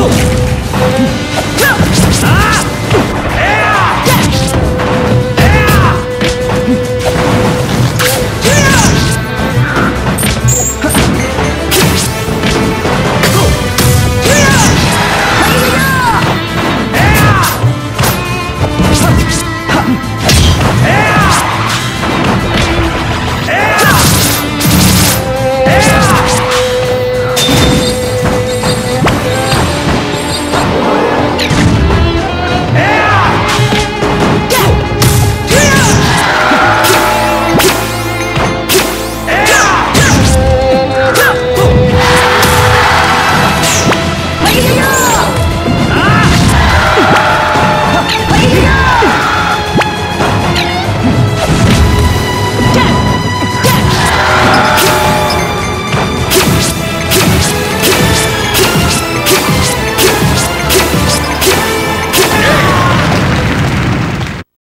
go!